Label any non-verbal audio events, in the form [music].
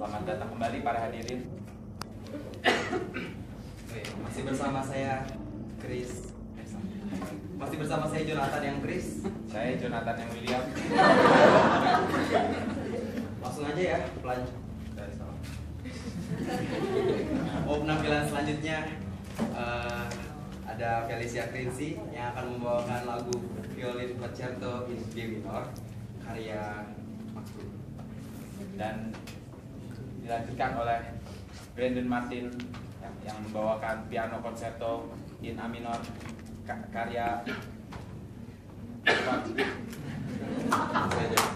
Selamat datang kembali para hadirin. Oke, masih bersama saya Chris. Masih bersama saya Jonathan yang Chris. Saya Jonathan yang William. Langsung aja ya, pelan. Oh penampilan selanjutnya eh, ada Felicia Crincy yang akan membawakan lagu violin concerto in D minor karya Max dan dilanjutkan oleh Brandon Martin yang, yang membawakan piano concerto in A minor ka- karya [laughs]